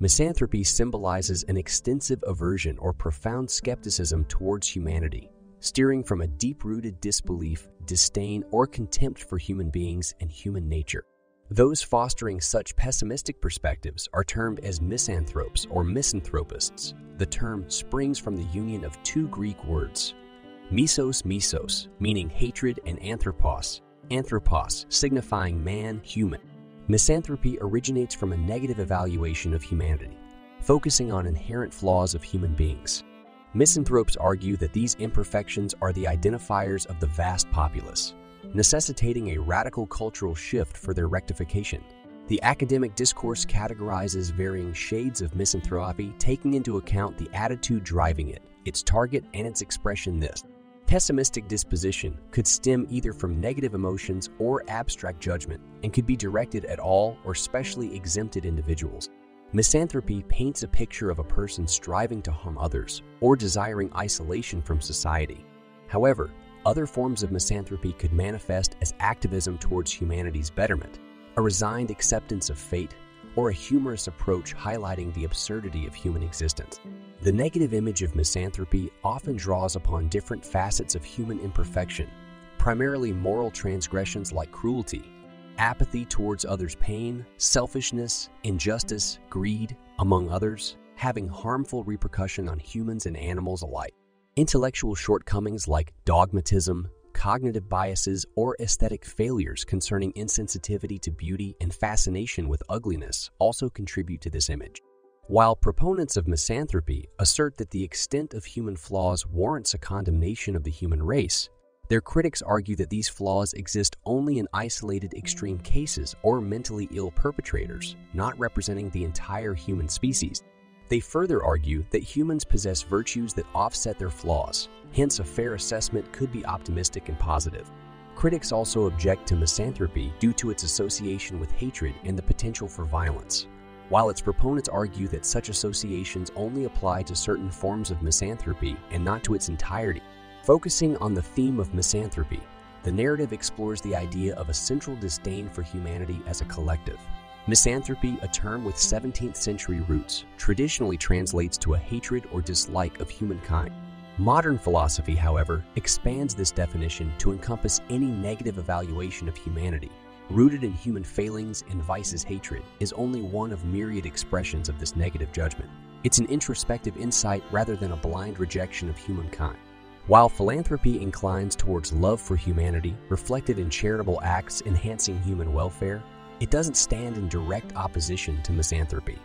Misanthropy symbolizes an extensive aversion or profound skepticism towards humanity, steering from a deep-rooted disbelief, disdain, or contempt for human beings and human nature. Those fostering such pessimistic perspectives are termed as misanthropes or misanthropists. The term springs from the union of two Greek words, misos misos, meaning hatred, and anthropos, anthropos, signifying man, human. Misanthropy originates from a negative evaluation of humanity, focusing on inherent flaws of human beings. Misanthropes argue that these imperfections are the identifiers of the vast populace, necessitating a radical cultural shift for their rectification. The academic discourse categorizes varying shades of misanthropy, taking into account the attitude driving it, its target, and its expression this. Pessimistic disposition could stem either from negative emotions or abstract judgment and could be directed at all or specially exempted individuals. Misanthropy paints a picture of a person striving to harm others or desiring isolation from society. However, other forms of misanthropy could manifest as activism towards humanity's betterment, a resigned acceptance of fate, or a humorous approach highlighting the absurdity of human existence. The negative image of misanthropy often draws upon different facets of human imperfection, primarily moral transgressions like cruelty, apathy towards others' pain, selfishness, injustice, greed, among others, having harmful repercussion on humans and animals alike. Intellectual shortcomings like dogmatism, cognitive biases, or aesthetic failures concerning insensitivity to beauty and fascination with ugliness also contribute to this image. While proponents of misanthropy assert that the extent of human flaws warrants a condemnation of the human race, their critics argue that these flaws exist only in isolated extreme cases or mentally ill perpetrators, not representing the entire human species. They further argue that humans possess virtues that offset their flaws, hence a fair assessment could be optimistic and positive. Critics also object to misanthropy due to its association with hatred and the potential for violence while its proponents argue that such associations only apply to certain forms of misanthropy and not to its entirety. Focusing on the theme of misanthropy, the narrative explores the idea of a central disdain for humanity as a collective. Misanthropy, a term with 17th century roots, traditionally translates to a hatred or dislike of humankind. Modern philosophy, however, expands this definition to encompass any negative evaluation of humanity, rooted in human failings and vices hatred, is only one of myriad expressions of this negative judgment. It's an introspective insight rather than a blind rejection of humankind. While philanthropy inclines towards love for humanity, reflected in charitable acts enhancing human welfare, it doesn't stand in direct opposition to misanthropy.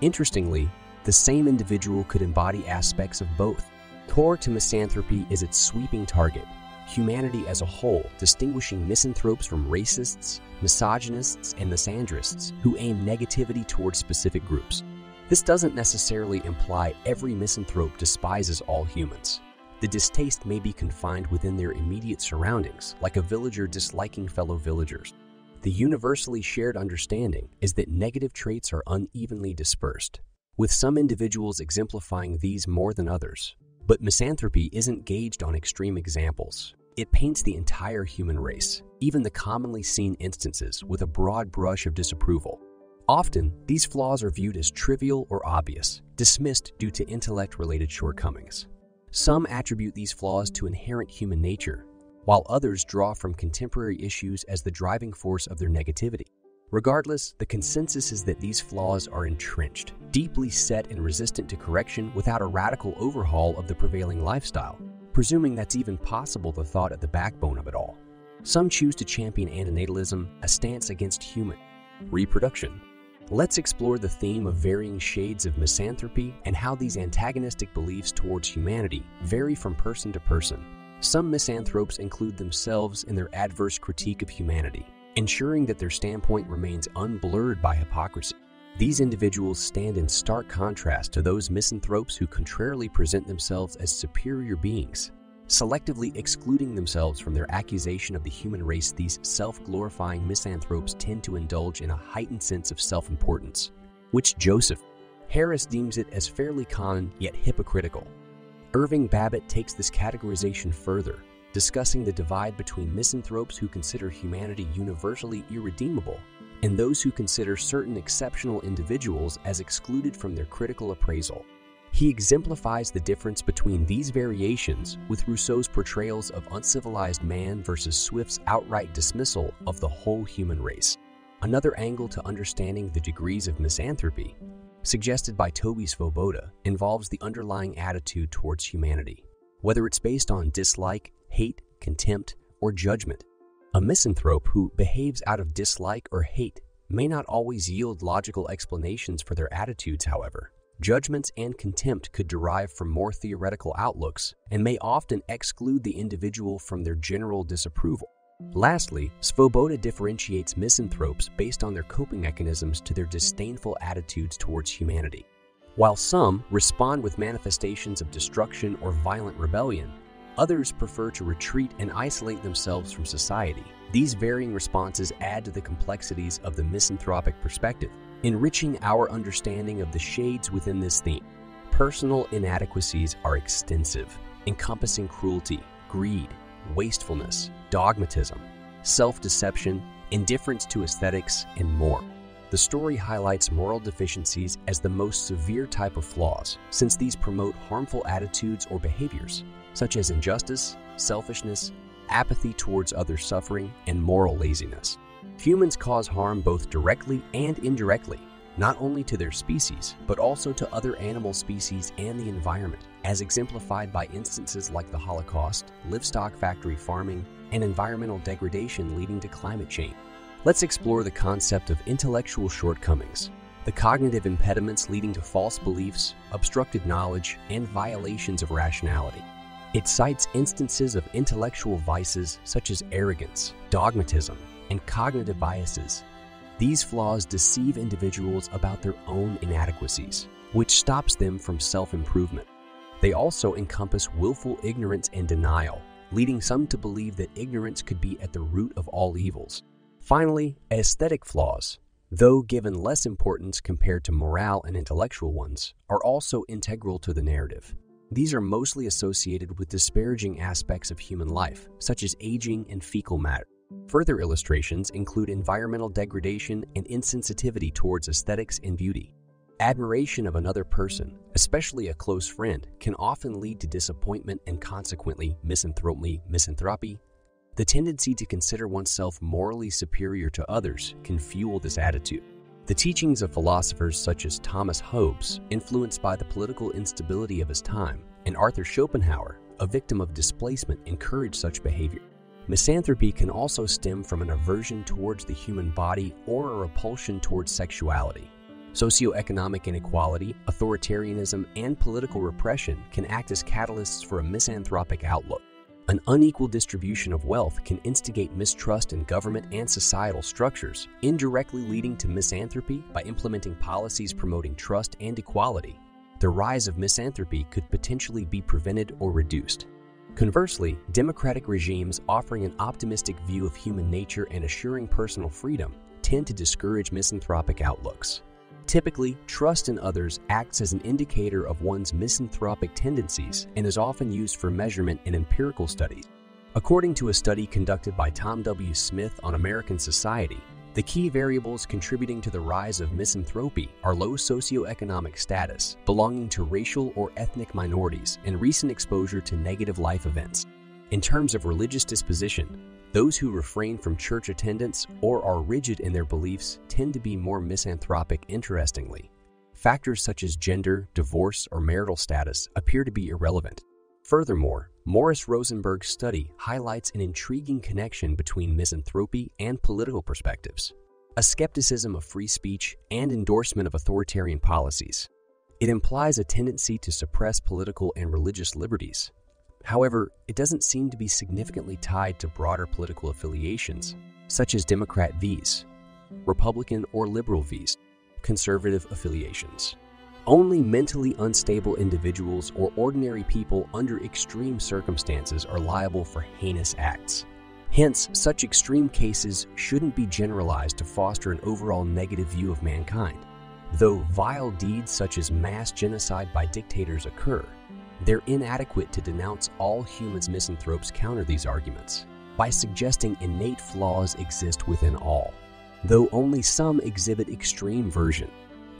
Interestingly, the same individual could embody aspects of both. Core to misanthropy is its sweeping target, humanity as a whole, distinguishing misanthropes from racists, misogynists, and misandrists who aim negativity towards specific groups. This doesn't necessarily imply every misanthrope despises all humans. The distaste may be confined within their immediate surroundings, like a villager disliking fellow villagers. The universally shared understanding is that negative traits are unevenly dispersed, with some individuals exemplifying these more than others. But misanthropy isn't gauged on extreme examples. It paints the entire human race, even the commonly seen instances, with a broad brush of disapproval. Often, these flaws are viewed as trivial or obvious, dismissed due to intellect-related shortcomings. Some attribute these flaws to inherent human nature, while others draw from contemporary issues as the driving force of their negativity. Regardless, the consensus is that these flaws are entrenched, deeply set and resistant to correction without a radical overhaul of the prevailing lifestyle. Presuming that's even possible, the thought at the backbone of it all. Some choose to champion antinatalism, a stance against human reproduction. Let's explore the theme of varying shades of misanthropy and how these antagonistic beliefs towards humanity vary from person to person. Some misanthropes include themselves in their adverse critique of humanity, ensuring that their standpoint remains unblurred by hypocrisy. These individuals stand in stark contrast to those misanthropes who contrarily present themselves as superior beings. Selectively excluding themselves from their accusation of the human race, these self-glorifying misanthropes tend to indulge in a heightened sense of self-importance, which Joseph Harris deems it as fairly common yet hypocritical. Irving Babbitt takes this categorization further, discussing the divide between misanthropes who consider humanity universally irredeemable and those who consider certain exceptional individuals as excluded from their critical appraisal. He exemplifies the difference between these variations with Rousseau's portrayals of uncivilized man versus Swift's outright dismissal of the whole human race. Another angle to understanding the degrees of misanthropy, suggested by Toby Svoboda, involves the underlying attitude towards humanity, whether it's based on dislike, hate, contempt, or judgment. A misanthrope who behaves out of dislike or hate may not always yield logical explanations for their attitudes, however. Judgments and contempt could derive from more theoretical outlooks and may often exclude the individual from their general disapproval. Lastly, Svoboda differentiates misanthropes based on their coping mechanisms to their disdainful attitudes towards humanity. While some respond with manifestations of destruction or violent rebellion, others prefer to retreat and isolate themselves from society. These varying responses add to the complexities of the misanthropic perspective, enriching our understanding of the shades within this theme. Personal inadequacies are extensive, encompassing cruelty, greed, wastefulness, dogmatism, self deception, indifference to aesthetics, and more. The story highlights moral deficiencies as the most severe type of flaws, since these promote harmful attitudes or behaviors, such as injustice, selfishness, apathy towards others' suffering, and moral laziness. Humans cause harm both directly and indirectly, not only to their species, but also to other animal species and the environment, as exemplified by instances like the Holocaust, livestock factory farming, and environmental degradation leading to climate change. Let's explore the concept of intellectual shortcomings, the cognitive impediments leading to false beliefs, obstructed knowledge, and violations of rationality. It cites instances of intellectual vices such as arrogance, dogmatism, and cognitive biases. These flaws deceive individuals about their own inadequacies, which stops them from self improvement. They also encompass willful ignorance and denial, leading some to believe that ignorance could be at the root of all evils. Finally, aesthetic flaws, though given less importance compared to moral and intellectual ones, are also integral to the narrative. These are mostly associated with disparaging aspects of human life, such as aging and fecal matter. Further illustrations include environmental degradation and insensitivity towards aesthetics and beauty. Admiration of another person, especially a close friend, can often lead to disappointment and consequently misanthropy, misanthropy. The tendency to consider oneself morally superior to others can fuel this attitude. The teachings of philosophers such as Thomas Hobbes, influenced by the political instability of his time, and Arthur Schopenhauer, a victim of displacement, encouraged such behavior. Misanthropy can also stem from an aversion towards the human body or a repulsion towards sexuality. Socioeconomic inequality, authoritarianism, and political repression can act as catalysts for a misanthropic outlook. An unequal distribution of wealth can instigate mistrust in government and societal structures, indirectly leading to misanthropy by implementing policies promoting trust and equality. The rise of misanthropy could potentially be prevented or reduced. Conversely, democratic regimes offering an optimistic view of human nature and assuring personal freedom tend to discourage misanthropic outlooks. Typically, trust in others acts as an indicator of one's misanthropic tendencies and is often used for measurement in empirical studies. According to a study conducted by Tom W. Smith on American society, the key variables contributing to the rise of misanthropy are low socioeconomic status, belonging to racial or ethnic minorities, and recent exposure to negative life events. In terms of religious disposition, those who refrain from church attendance or are rigid in their beliefs tend to be more misanthropic, interestingly. Factors such as gender, divorce, or marital status appear to be irrelevant. Furthermore, Morris Rosenberg's study highlights an intriguing connection between misanthropy and political perspectives, a skepticism of free speech and endorsement of authoritarian policies. It implies a tendency to suppress political and religious liberties, However, it doesn't seem to be significantly tied to broader political affiliations, such as Democrat V's, Republican or Liberal V's, conservative affiliations. Only mentally unstable individuals or ordinary people under extreme circumstances are liable for heinous acts. Hence, such extreme cases shouldn't be generalized to foster an overall negative view of mankind. Though vile deeds such as mass genocide by dictators occur, they're inadequate to denounce all humans. Misanthropes counter these arguments by suggesting innate flaws exist within all. though only some exhibit extreme version.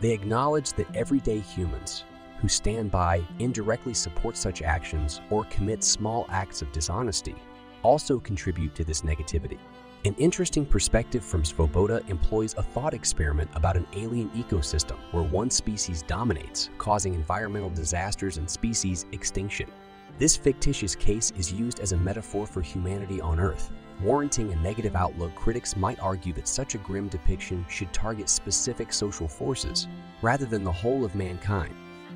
They acknowledge that everyday humans who stand by, indirectly support such actions, or commit small acts of dishonesty also contribute to this negativity. An interesting perspective from Svoboda employs a thought experiment about an alien ecosystem where one species dominates, causing environmental disasters and species extinction. This fictitious case is used as a metaphor for humanity on Earth. Warranting a negative outlook, critics might argue that such a grim depiction should target specific social forces rather than the whole of mankind.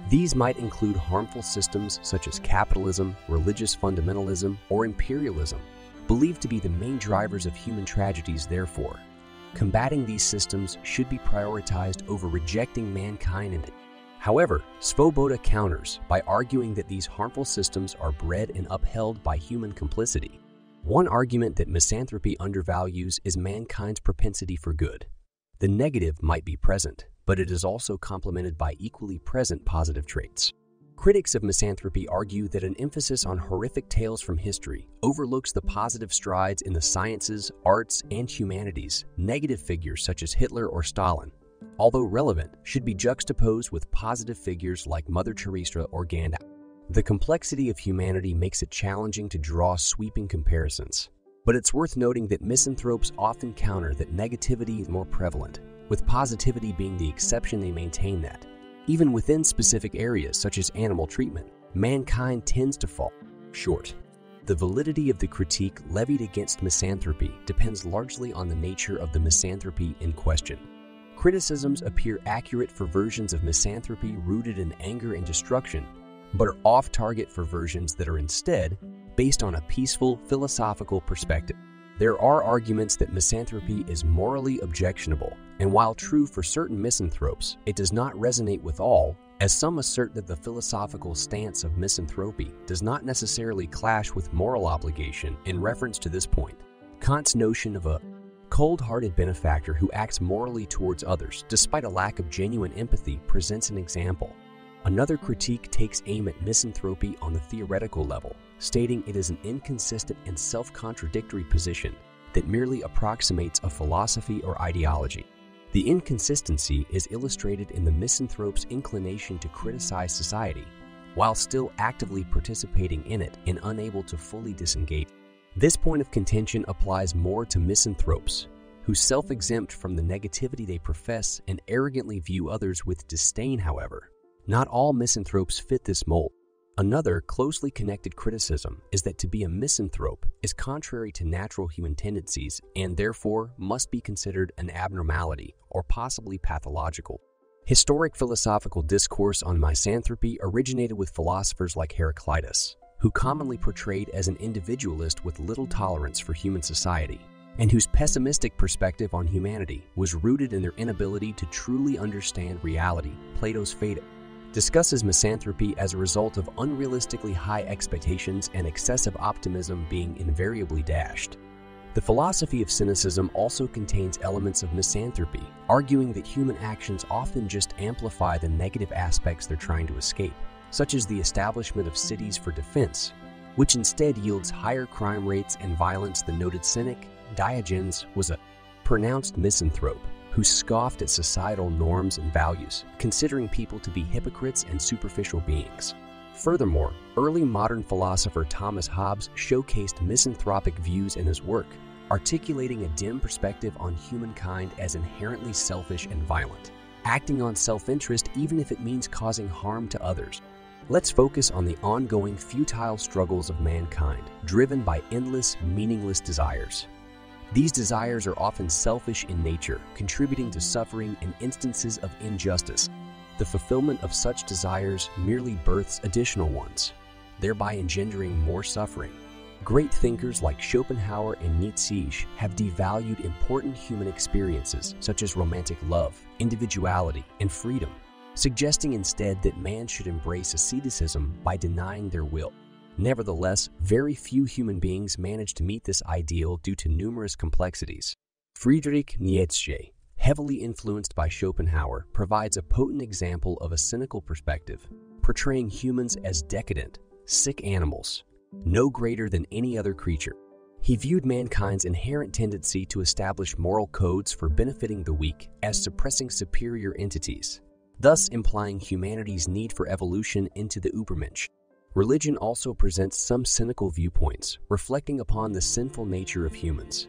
These might include harmful systems such as capitalism, religious fundamentalism, or imperialism, believed to be the main drivers of human tragedies, therefore. Combating these systems should be prioritized over rejecting mankind However, Svoboda counters by arguing that these harmful systems are bred and upheld by human complicity. One argument that misanthropy undervalues is mankind's propensity for good. The negative might be present, but it is also complemented by equally present positive traits. Critics of misanthropy argue that an emphasis on horrific tales from history overlooks the positive strides in the sciences, arts, and humanities. Negative figures such as Hitler or Stalin, although relevant, should be juxtaposed with positive figures like Mother Teresa or Gandhi. The complexity of humanity makes it challenging to draw sweeping comparisons. But it's worth noting that misanthropes often counter that negativity is more prevalent, with positivity being the exception they maintain that. Even within specific areas such as animal treatment, mankind tends to fall short. The validity of the critique levied against misanthropy depends largely on the nature of the misanthropy in question. Criticisms appear accurate for versions of misanthropy rooted in anger and destruction, but are off target for versions that are instead based on a peaceful philosophical perspective. There are arguments that misanthropy is morally objectionable, and while true for certain misanthropes, it does not resonate with all, as some assert that the philosophical stance of misanthropy does not necessarily clash with moral obligation in reference to this point. Kant's notion of a cold-hearted benefactor who acts morally towards others despite a lack of genuine empathy presents an example. Another critique takes aim at misanthropy on the theoretical level, stating it is an inconsistent and self-contradictory position that merely approximates a philosophy or ideology. The inconsistency is illustrated in the misanthrope's inclination to criticize society, while still actively participating in it and unable to fully disengage. This point of contention applies more to misanthropes, who self-exempt from the negativity they profess and arrogantly view others with disdain, however. Not all misanthropes fit this mold. Another closely connected criticism is that to be a misanthrope is contrary to natural human tendencies and therefore must be considered an abnormality or possibly pathological. Historic philosophical discourse on misanthropy originated with philosophers like Heraclitus, who commonly portrayed as an individualist with little tolerance for human society, and whose pessimistic perspective on humanity was rooted in their inability to truly understand reality, Plato's Phaedo discusses misanthropy as a result of unrealistically high expectations and excessive optimism being invariably dashed. The philosophy of cynicism also contains elements of misanthropy, arguing that human actions often just amplify the negative aspects they're trying to escape, such as the establishment of cities for defense, which instead yields higher crime rates and violence. The noted cynic, Diogenes, was a pronounced misanthrope who scoffed at societal norms and values, considering people to be hypocrites and superficial beings. Furthermore, early modern philosopher Thomas Hobbes showcased misanthropic views in his work, articulating a dim perspective on humankind as inherently selfish and violent, acting on self-interest even if it means causing harm to others. Let's focus on the ongoing futile struggles of mankind, driven by endless, meaningless desires. These desires are often selfish in nature, contributing to suffering and instances of injustice. The fulfillment of such desires merely births additional ones, thereby engendering more suffering. Great thinkers like Schopenhauer and Nietzsche have devalued important human experiences such as romantic love, individuality, and freedom, suggesting instead that man should embrace asceticism by denying their will. Nevertheless, very few human beings manage to meet this ideal due to numerous complexities. Friedrich Nietzsche, heavily influenced by Schopenhauer, provides a potent example of a cynical perspective, portraying humans as decadent, sick animals, no greater than any other creature. He viewed mankind's inherent tendency to establish moral codes for benefiting the weak as suppressing superior entities, thus implying humanity's need for evolution into the Übermensch. Religion also presents some cynical viewpoints, reflecting upon the sinful nature of humans.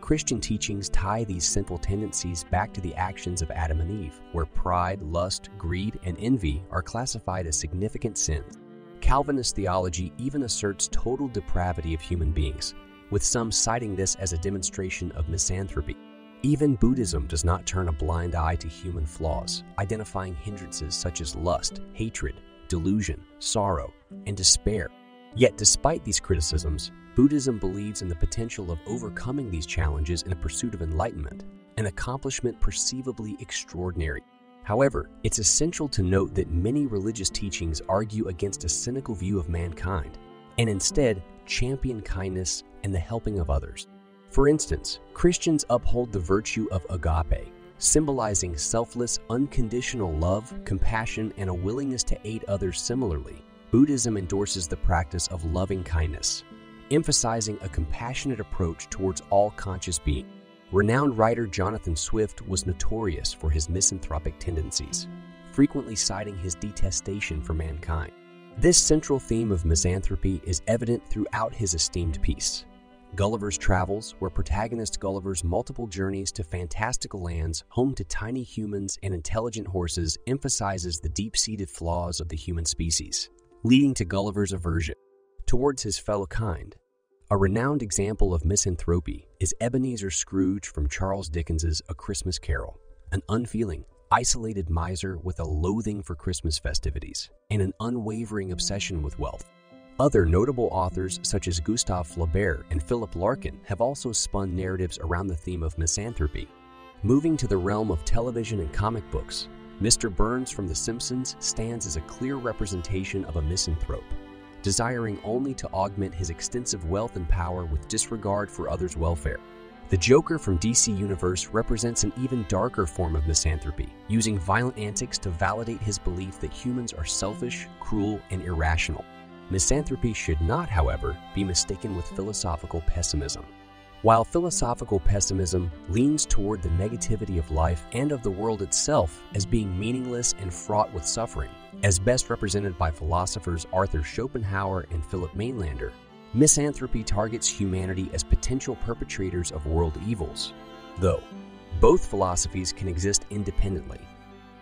Christian teachings tie these sinful tendencies back to the actions of Adam and Eve, where pride, lust, greed, and envy are classified as significant sins. Calvinist theology even asserts total depravity of human beings, with some citing this as a demonstration of misanthropy. Even Buddhism does not turn a blind eye to human flaws, identifying hindrances such as lust, hatred, delusion, sorrow, and despair. Yet, despite these criticisms, Buddhism believes in the potential of overcoming these challenges in a pursuit of enlightenment, an accomplishment perceivably extraordinary. However, it's essential to note that many religious teachings argue against a cynical view of mankind and instead champion kindness and the helping of others. For instance, Christians uphold the virtue of agape, symbolizing selfless, unconditional love, compassion, and a willingness to aid others similarly. Buddhism endorses the practice of loving kindness, emphasizing a compassionate approach towards all conscious beings. Renowned writer Jonathan Swift was notorious for his misanthropic tendencies, frequently citing his detestation for mankind. This central theme of misanthropy is evident throughout his esteemed piece, Gulliver's Travels, where protagonist Gulliver's multiple journeys to fantastical lands, home to tiny humans and intelligent horses, emphasizes the deep-seated flaws of the human species, leading to Gulliver's aversion towards his fellow kind. A renowned example of misanthropy is Ebenezer Scrooge from Charles Dickens's A Christmas Carol, an unfeeling, isolated miser with a loathing for Christmas festivities and an unwavering obsession with wealth. Other notable authors such as Gustave Flaubert and Philip Larkin have also spun narratives around the theme of misanthropy. Moving to the realm of television and comic books, Mr. Burns from The Simpsons stands as a clear representation of a misanthrope, desiring only to augment his extensive wealth and power with disregard for others' welfare. The Joker from DC Universe represents an even darker form of misanthropy, using violent antics to validate his belief that humans are selfish, cruel, and irrational. Misanthropy should not, however, be mistaken with philosophical pessimism. While philosophical pessimism leans toward the negativity of life and of the world itself as being meaningless and fraught with suffering, as best represented by philosophers Arthur Schopenhauer and Philip Mainlander, misanthropy targets humanity as potential perpetrators of world evils. Though, both philosophies can exist independently.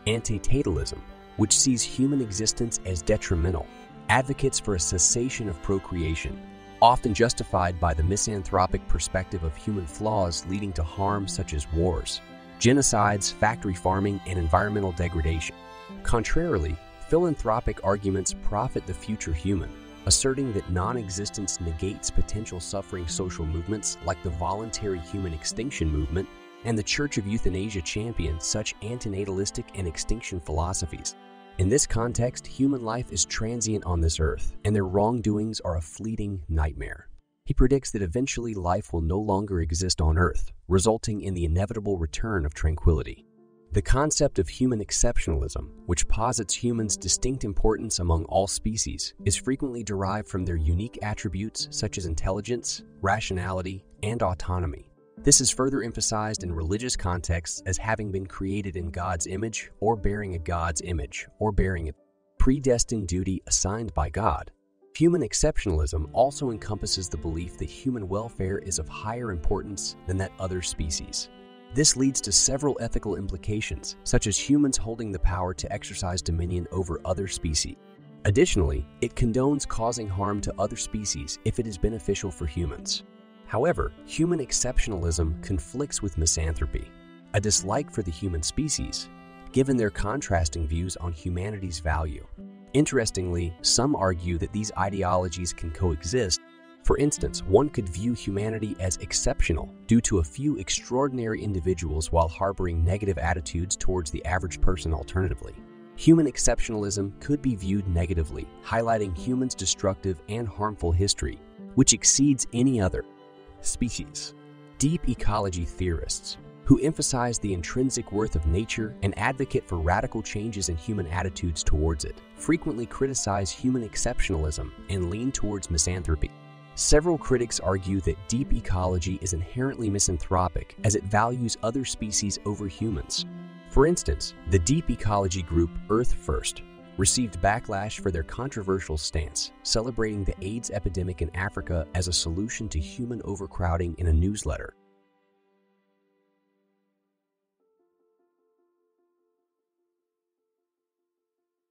Anti-natalism, which sees human existence as detrimental, advocates for a cessation of procreation, often justified by the misanthropic perspective of human flaws leading to harm such as wars, genocides, factory farming, and environmental degradation. Contrarily, philanthropic arguments profit the future human, asserting that non-existence negates potential suffering social movements like the voluntary human extinction movement and the Church of Euthanasia champion such antinatalistic and extinction philosophies. In this context, human life is transient on this earth, and their wrongdoings are a fleeting nightmare. He predicts that eventually life will no longer exist on earth, resulting in the inevitable return of tranquility. The concept of human exceptionalism, which posits humans' distinct importance among all species, is frequently derived from their unique attributes such as intelligence, rationality, and autonomy. This is further emphasized in religious contexts as having been created in God's image or bearing a God's image or bearing a predestined duty assigned by God. Human exceptionalism also encompasses the belief that human welfare is of higher importance than that other species. This leads to several ethical implications, such as humans holding the power to exercise dominion over other species. Additionally, it condones causing harm to other species if it is beneficial for humans. However, human exceptionalism conflicts with misanthropy, a dislike for the human species, given their contrasting views on humanity's value. Interestingly, some argue that these ideologies can coexist. For instance, one could view humanity as exceptional due to a few extraordinary individuals while harboring negative attitudes towards the average person alternatively. Human exceptionalism could be viewed negatively, highlighting humans' destructive and harmful history, which exceeds any other species. Deep ecology theorists, who emphasize the intrinsic worth of nature and advocate for radical changes in human attitudes towards it, frequently criticize human exceptionalism and lean towards misanthropy. Several critics argue that deep ecology is inherently misanthropic as it values other species over humans. For instance, the deep ecology group Earth First received backlash for their controversial stance, celebrating the AIDS epidemic in Africa as a solution to human overcrowding in a newsletter.